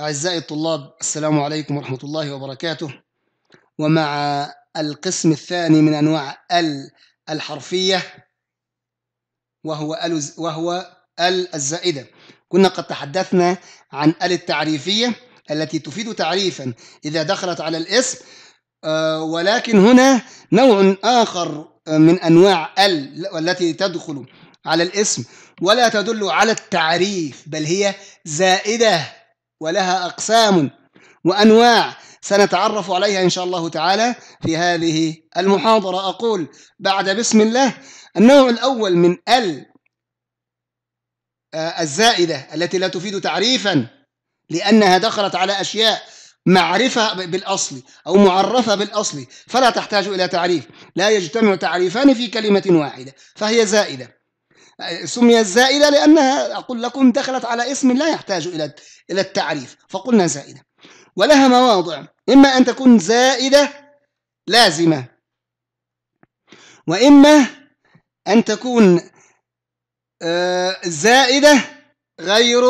أعزائي الطلاب السلام عليكم ورحمة الله وبركاته. ومع القسم الثاني من أنواع ال الحرفية وهو ال وهو ال الزائدة. كنا قد تحدثنا عن ال التعريفية التي تفيد تعريفا إذا دخلت على الاسم آه، ولكن هنا نوع آخر من أنواع ال والتي تدخل على الاسم. ولا تدل على التعريف بل هي زائدة. ولها أقسام وأنواع سنتعرف عليها إن شاء الله تعالى في هذه المحاضرة. أقول بعد بسم الله النوع الأول من ال آه، الزائدة التي لا تفيد تعريفا لأنها دخلت على أشياء معرفة بالأصل أو معرفة بالأصل فلا تحتاج إلى تعريف. لا يجتمع تعريفان في كلمة واحدة فهي زائدة. سميت زائدة لأنها أقول لكم دخلت على اسم لا يحتاج إلى إلى التعريف فقلنا زائدة ولها مواضع إما أن تكون زائدة لازمة وإما أن تكون آه، زائدة غير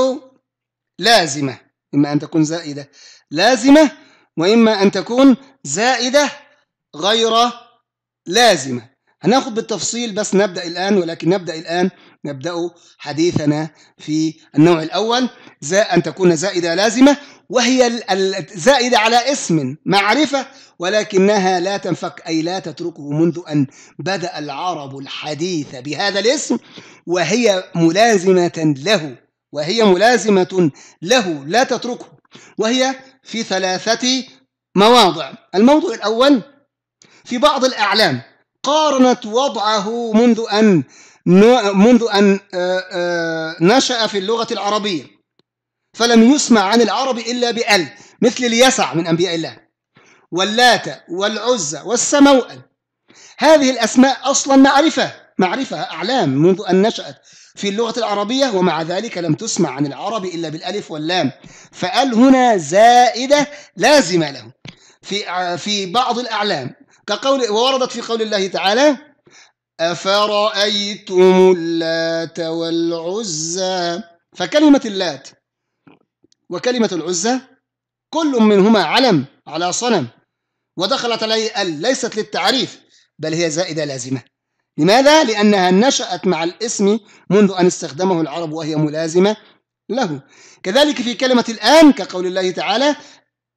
لازمة. إما أن تكون زائدة لازمة وإما أن تكون زائدة غير لازمة. هناخد بالتفصيل بس نبدأ الآن ولكن نبدأ الآن نبدأ حديثنا في النوع الأول أن تكون زائدة لازمة وهي الزائدة على اسم معرفة ولكنها لا تنفك أي لا تتركه منذ أن بدأ العرب الحديث بهذا الاسم وهي ملازمة له وهي ملازمة له لا تتركه وهي في ثلاثة مواضع. الموضوع الأول في بعض الأعلام قارنت وضعه منذ أن منذ أن آه، آه، نشأ في اللغة العربية. فلم يسمع عن العرب إلا بأل مثل اليسع من أنبياء الله واللات والعزى والسموأل هذه الأسماء أصلا معرفة معرفة أعلام منذ أن نشأت في اللغة العربية ومع ذلك لم تسمع عن العرب إلا بالألف واللام. فأل هنا زائدة لازمة له. في آه، في بعض الأعلام كقول ووردت في قول الله تعالى أفرأيتم اللات والعزى؟ فكلمة اللات وكلمة العزى كل منهما علم على صنم ودخلت عليه ال ليست للتعريف بل هي زائدة لازمة. لماذا؟ لأنها نشأت مع الاسم منذ أن استخدمه العرب وهي ملازمة له. كذلك في كلمة الآن كقول الله تعالى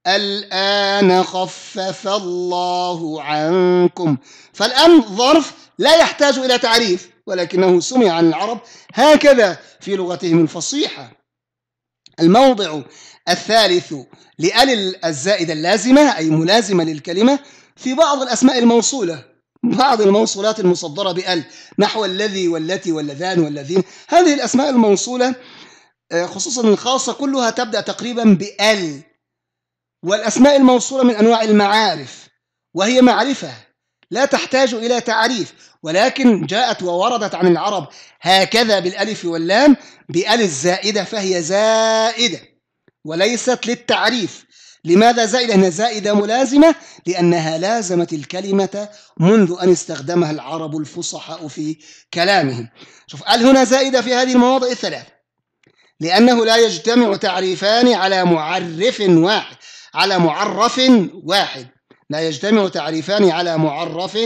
الآن خفف الله عنكم. فالآن ظرف لا يحتاج إلى تعريف ولكنه سمع عن العرب هكذا في لغتهم الفصيحة. الموضع الثالث لأل الزائدة اللازمة أي ملازمة للكلمة في بعض الأسماء الموصولة. بعض الموصولات المصدرة بأل نحو الذي والتي واللذان والذين. هذه الأسماء الموصولة آه، خصوصا الخاصة كلها تبدأ تقريبا بأل. والأسماء الموصولة من أنواع المعارف وهي معرفة لا تحتاج إلى تعريف ولكن جاءت ووردت عن العرب هكذا بالألف واللام بأل الزائدة فهي زائدة وليست للتعريف. لماذا زائدة؟ أنها زائدة ملازمة لأنها لازمت الكلمة منذ أن استخدمها العرب الفصحاء في كلامهم. شوف قال هنا زائدة في هذه المواضع الثلاث؟ لأنه لا يجتمع تعريفان على معرف واحد. على معرف واحد. لا يجتمع تعريفان على معرف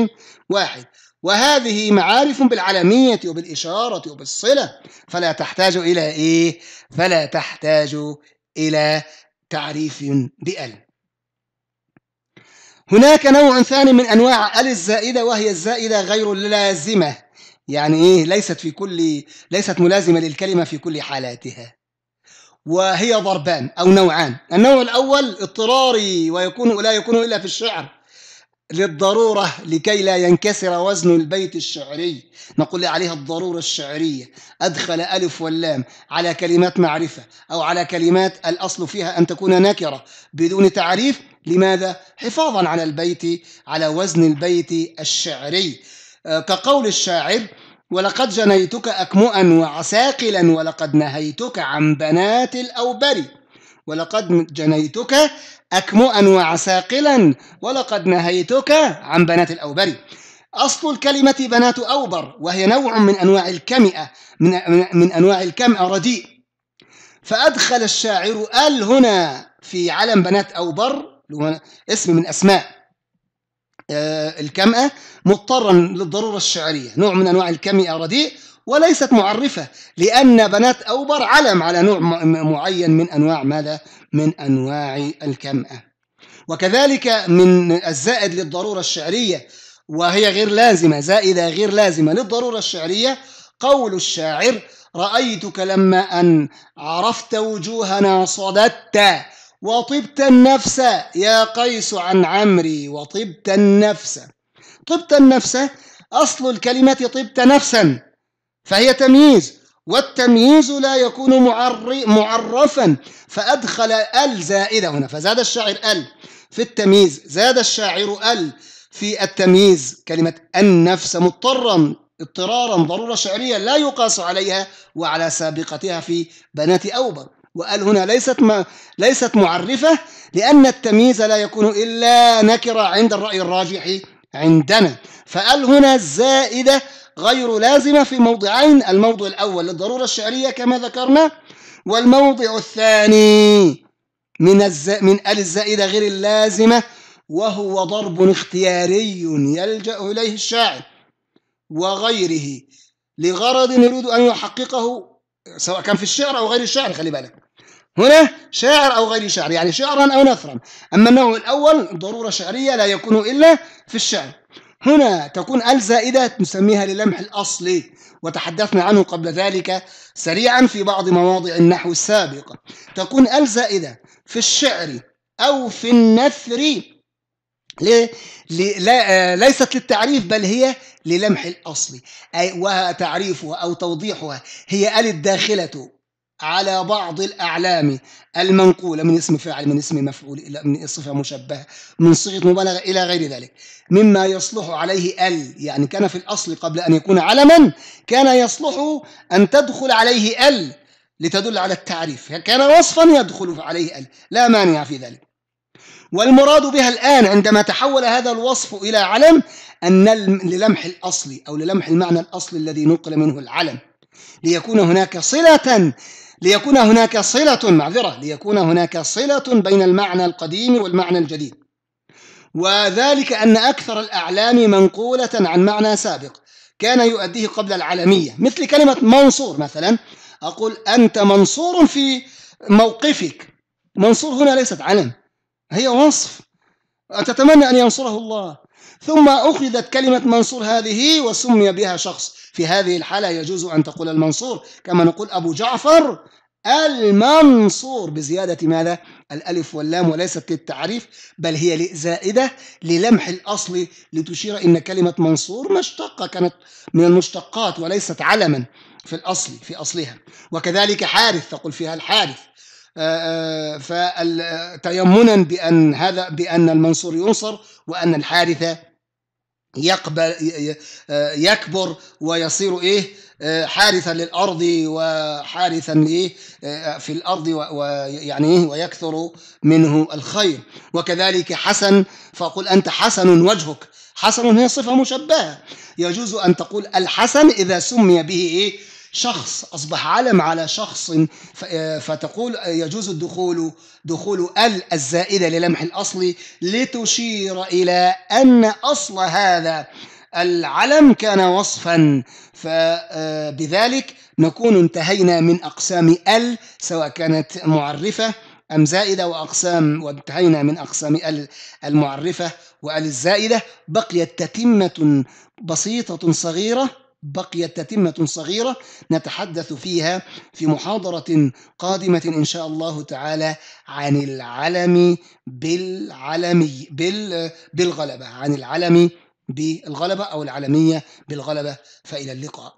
واحد. وهذه معارف بالعلمية وبالإشارة وبالصلة. فلا تحتاج إلى إيه؟ فلا تحتاج إلى تعريف بأل. هناك نوع ثاني من أنواع أل الزائدة وهي الزائدة غير اللازمة. يعني إيه؟ ليست في كل ليست ملازمة للكلمة في كل حالاتها. وهي ضربان أو نوعان. النوع الأول اضطراري ويكون لا يكون إلا في الشعر. للضرورة لكي لا ينكسر وزن البيت الشعري. نقول عليها الضرورة الشعرية. أدخل ألف واللام على كلمات معرفة أو على كلمات الأصل فيها أن تكون نكرة بدون تعريف. لماذا؟ حفاظا على البيت على وزن البيت الشعري. آه، كقول الشاعر ولقد جنيتك أكمؤا وعساقلا ولقد نهيتك عن بنات الأوبر. ولقد جنيتك أكمؤا وعساقلا ولقد نهيتك عن بنات الأوبر. أصل الكلمة بنات أوبر وهي نوع من أنواع الكمئة من, من أنواع الكمئة رديء فأدخل الشاعر أل هنا في علم بنات أوبر اسم من أسماء. الكمأة مضطرا للضرورة الشعرية نوع من أنواع الكمئة رديء وليست معرفة لأن بنات أوبر علم على نوع معين من أنواع ماذا؟ من أنواع الكمأة وكذلك من الزائد للضرورة الشعرية وهي غير لازمة زائدة غير لازمة للضرورة الشعرية قول الشاعر رأيتك لما أن عرفت وجوهنا صددت وطبت النفس يا قيس عن عمري وطبت النفس. طبت النفس أصل الكلمة طبت نفسا فهي تمييز. والتمييز لا يكون معرفا فأدخل ال زائدة هنا فزاد الشاعر ال. في التمييز زاد الشاعر ال. في التمييز كلمة النفس مضطرا اضطرارا ضرورة شعرية لا يقاس عليها وعلى سابقتها في بنات أوبر. وقال هنا ليست ما ليست معرفة لأن التمييز لا يكون إلا نكرة عند الرأي الراجح عندنا. فقال هنا الزائدة غير لازمة في موضعين الموضع الأول للضرورة الشعرية كما ذكرنا والموضع الثاني من الز... من ال الزائدة غير اللازمة وهو ضرب اختياري يلجأ إليه الشاعر وغيره. لغرض يريد أن يحققه سواء كان في الشعر أو غير الشعر خلي بالك. هنا شاعر أو غير شاعر يعني شعرا أو نثرا. أما النوع الأول ضرورة شعرية لا يكون إلا في الشعر. هنا تكون ال زائدة نسميها للمح الأصلي وتحدثنا عنه قبل ذلك سريعا في بعض مواضع النحو السابقة. تكون ال زائدة في الشعر أو في النثر لا ليست للتعريف بل هي للمح الأصل أي وتعريفها أو توضيحها. هي ال الداخلة على بعض الأعلام المنقولة من اسم فاعل من اسم مفعول إلى من صفة مشبهة من صيغة مبالغة إلى غير ذلك. مما يصلح عليه ال يعني كان في الأصل قبل أن يكون علما كان يصلح أن تدخل عليه ال لتدل على التعريف. كان وصفا يدخل عليه ال لا مانع في ذلك. والمراد بها الآن عندما تحول هذا الوصف إلى علم أن للمح الأصل أو للمح المعنى الأصلي الذي نقل منه العلم. ليكون هناك صلة ليكون هناك صلة معذرة ليكون هناك صلة بين المعنى القديم والمعنى الجديد. وذلك أن أكثر الأعلام منقولة عن معنى سابق كان يؤديه قبل العالمية. مثل كلمة منصور مثلا أقول أنت منصور في موقفك. منصور هنا ليست علم هي وصف. تتمنى أن ينصره الله. ثم أخذت كلمة منصور هذه وسمي بها شخص. في هذه الحالة يجوز أن تقول المنصور كما نقول أبو جعفر المنصور. بزيادة ماذا؟ الألف واللام وليست للتعريف بل هي زائدة للمح الأصل لتشير إن كلمة منصور مشتقة كانت من المشتقات وليست علما في الأصل في أصلها. وكذلك حارث تقول فيها الحارث. فتيمنا بأن هذا بأن المنصور ينصر وأن الحارث يقبل يكبر ويصير إيه؟ حارثا للأرض وحارثا لايه في الأرض ويعني إيه؟ ويكثر منه الخير. وكذلك حسن فقل أنت حسن وجهك. حسن هي صفة مشبهة. يجوز أن تقول الحسن إذا سمي به إيه؟ شخص أصبح علم على شخص فتقول يجوز الدخول دخول ال الزائدة للمح الأصل لتشير إلى أن أصل هذا العلم كان وصفا. فبذلك نكون انتهينا من أقسام ال سواء كانت معرفة أم زائدة وأقسام وانتهينا من أقسام ال المعرفة وال الزائدة. بقيت تتمة بسيطة صغيرة بقيت تتمة صغيرة نتحدث فيها في محاضرة قادمة إن شاء الله تعالى عن العلم بالعلمي بال بالغلبة عن العلم بالغلبة أو العلمية بالغلبة. فإلى اللقاء.